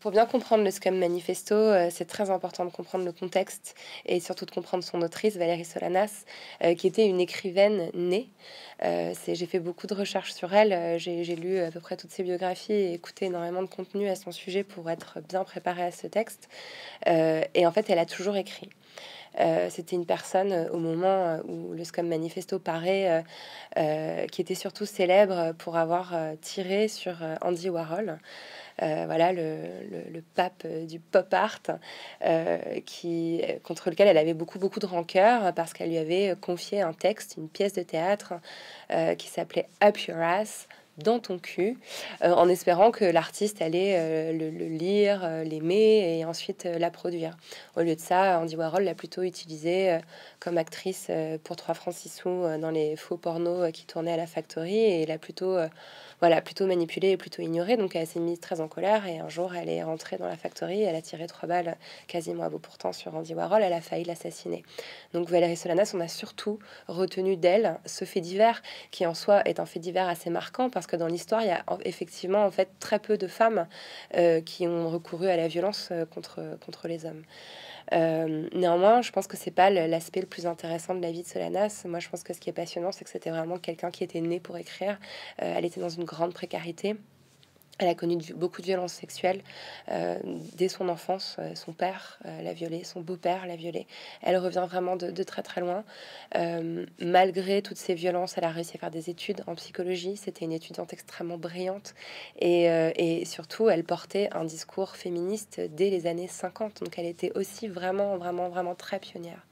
Pour bien comprendre le Scum Manifesto, euh, c'est très important de comprendre le contexte et surtout de comprendre son autrice, Valérie Solanas, euh, qui était une écrivaine née. Euh, j'ai fait beaucoup de recherches sur elle. J'ai lu à peu près toutes ses biographies et écouté énormément de contenu à son sujet pour être bien préparée à ce texte. et en fait, elle a toujours écrit. c'était une personne au moment où le Scum Manifesto paraît, qui était surtout célèbre pour avoir tiré sur Andy Warhol. Euh, voilà, le, pape du pop art, euh, qui, contre lequel elle avait beaucoup, beaucoup de rancœur parce qu'elle lui avait confié un texte, une pièce de théâtre euh, qui s'appelait Up Your Ass dans ton cul, en espérant que l'artiste allait le, lire, l'aimer et ensuite la produire. Au lieu de ça, Andy Warhol l'a plutôt utilisé comme actrice pour 3 francs 6 sous dans les faux pornos qui tournaient à la factory et l'a plutôt voilà, plutôt manipulée et plutôt ignorée. Donc elle s'est mise très en colère et un jour elle est rentrée dans la factory, elle a tiré trois balles quasiment à bout pourtant sur Andy Warhol, elle a failli l'assassiner. Donc Valérie Solanas, on a surtout retenu d'elle ce fait divers qui en soi est un fait divers assez marquant parce que dans l'histoire il y a effectivement en fait très peu de femmes euh, qui ont recouru à la violence euh, contre, contre les hommes. Euh, néanmoins, je pense que c'est pas l'aspect le plus intéressant de la vie de Solanas. Moi, je pense que ce qui est passionnant, c'est que c'était vraiment quelqu'un qui était né pour écrire. Elle était dans une grande précarité. Elle a connu beaucoup de violences sexuelles euh, dès son enfance. Euh, son père euh, l'a violée, son beau-père l'a violée. Elle revient vraiment de, très très loin. malgré toutes ces violences, elle a réussi à faire des études en psychologie. C'était une étudiante extrêmement brillante. Et, et, surtout, elle portait un discours féministe dès les années 50. Donc elle était aussi vraiment, vraiment, vraiment très pionnière.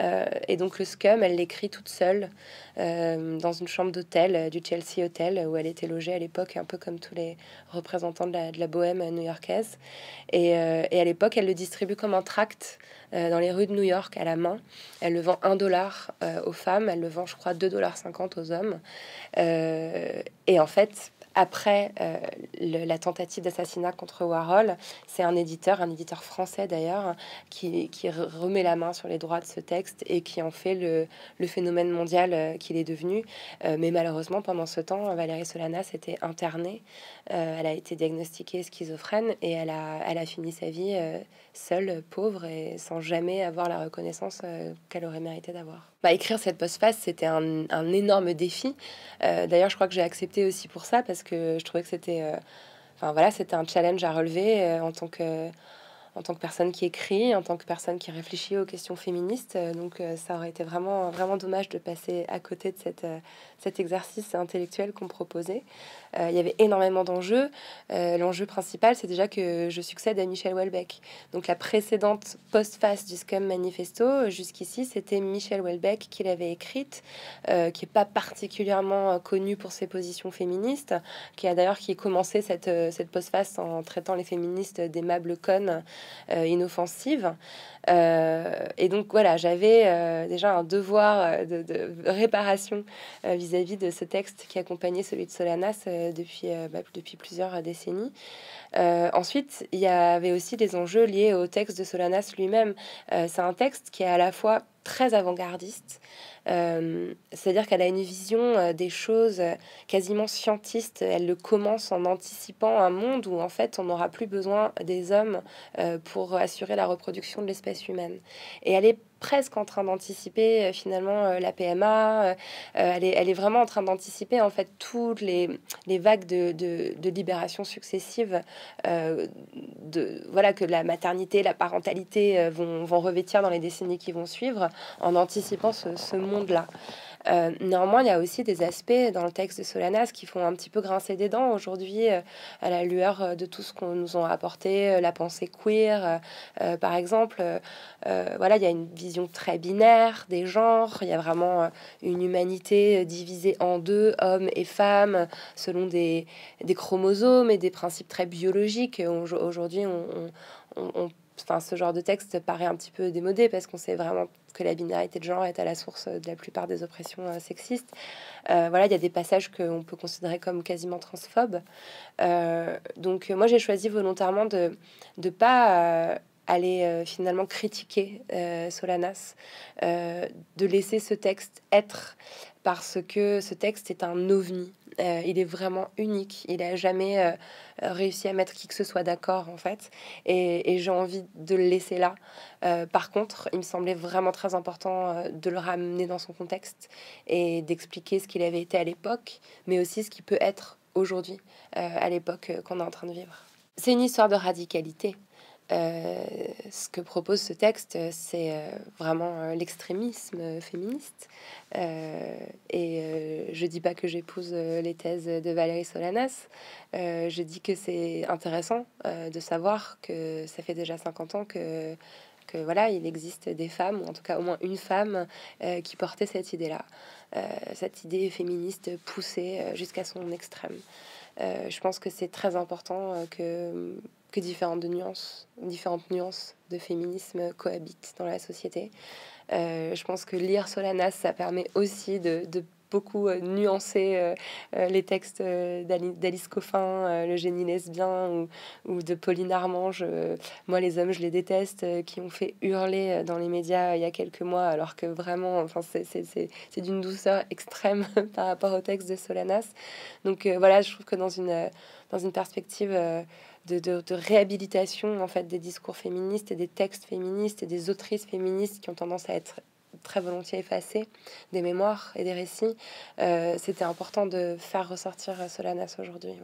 Euh, et donc le scum, elle l'écrit toute seule euh, dans une chambre d'hôtel euh, du Chelsea Hotel où elle était logée à l'époque, un peu comme tous les représentants de la, bohème new-yorkaise. Et, et, à l'époque, elle le distribue comme un tract dans les rues de New York à la main. Elle le vend 1 dollar aux femmes, elle le vend, je crois, 2,50 dollars aux hommes. et en fait, après euh, la tentative d'assassinat contre Warhol, c'est un éditeur, un éditeur français d'ailleurs, qui, remet la main sur les droits de ce texte et qui en fait le, phénomène mondial euh, qu'il est devenu. Euh, mais malheureusement, pendant ce temps, Valérie Solanas était internée. elle a été diagnostiquée schizophrène et elle a, elle a fini sa vie seule, pauvre et sans jamais avoir la reconnaissance qu'elle aurait mérité d'avoir. Bah, écrire cette postface, c'était un, énorme défi. D'ailleurs, je crois que j'ai accepté aussi pour ça parce que je trouvais que c'était euh, enfin voilà, c'était un challenge à relever euh, en tant que en tant que personne qui écrit, en tant que personne qui réfléchit aux questions féministes. Euh, donc ça aurait été vraiment, vraiment dommage de passer à côté de cette, cet exercice intellectuel qu'on proposait. il y avait énormément d'enjeux. L'enjeu principal, c'est déjà que je succède à Michel Houellebecq. Donc la précédente post-face du Scum Manifesto, jusqu'ici, c'était Michel Houellebecq qui l'avait écrite, qui n'est pas particulièrement connu pour ses positions féministes, qui a d'ailleurs commencé cette, cette post-face en traitant les féministes d'aimables connes euh, inoffensives. Euh, et donc voilà, j'avais euh, déjà un devoir de, réparation vis-à-vis de ce texte qui accompagnait celui de Solanas depuis, bah, depuis plusieurs décennies. ensuite, il y avait aussi des enjeux liés au texte de Solanas lui-même. c'est un texte qui est à la fois très avant-gardiste, euh, c'est-à-dire qu'elle a une vision euh, des choses euh, quasiment scientiste. Elle le commence en anticipant un monde où en fait on n'aura plus besoin des hommes pour assurer la reproduction de l'espèce humaine. Et elle est presque en train d'anticiper finalement la PMA. elle, est, elle est vraiment en train d'anticiper en fait toutes les, les vagues de, de, libération successives, de, voilà, que la maternité, la parentalité vont, vont, revêtir dans les décennies qui vont suivre, en anticipant ce, ce monde monde-là. Euh, néanmoins, il y a aussi des aspects dans le texte de Solanas qui font un petit peu grincer des dents aujourd'hui, euh, à la lueur euh, de tout ce qu'on nous a apporté, la pensée queer, par exemple. voilà, il y a une vision très binaire des genres. Il y a vraiment une humanité divisée en deux, hommes et femmes, selon des, des chromosomes et des principes très biologiques. Aujourd'hui, on, on, enfin, ce genre de texte paraît un petit peu démodé parce qu'on sait vraiment que la binarité de genre est à la source de la plupart des oppressions euh, sexistes. Euh, voilà, il y a des passages qu'on peut considérer comme quasiment transphobes. Euh, donc moi, j'ai choisi volontairement de ne pas aller finalement critiquer Solanas, de laisser ce texte être parce que ce texte est un ovni. Euh, il est vraiment unique. Il n'a jamais euh, réussi à mettre qui que ce soit d'accord, en fait. Et, j'ai envie de le laisser là. Euh, par contre, il me semblait vraiment très important de le ramener dans son contexte et d'expliquer ce qu'il avait été à l'époque, mais aussi ce qu'il peut être aujourd'hui, à l'époque qu'on est en train de vivre. C'est une histoire de radicalité. Euh, ce que propose ce texte, c'est euh, vraiment euh, l'extrémisme féministe. et je dis pas que j'épouse les thèses de Valérie Solanas. je dis que c'est intéressant de savoir que ça fait déjà 50 ans que, que voilà, il existe des femmes, ou en tout cas au moins une femme, qui portait cette idée-là, cette idée féministe poussée jusqu'à son extrême. je pense que c'est très important que que différentes nuances, différentes nuances de féminisme cohabitent dans la société. Euh, je pense que lire Solanas, ça permet aussi de, beaucoup euh, nuancer euh, les textes d'Alice Coffin, Le génie lesbien, ou, de Pauline Armange. moi, les hommes, je les déteste, qui ont fait hurler dans les médias il y a quelques mois, alors que vraiment, enfin, c'est d'une douceur extrême par rapport au texte de Solanas. Donc voilà, je trouve que dans une, dans une perspective de, réhabilitation en fait des discours féministes et des textes féministes et des autrices féministes qui ont tendance à être très volontiers effacés des mémoires et des récits. Euh, c'était important de faire ressortir Solanas aujourd'hui.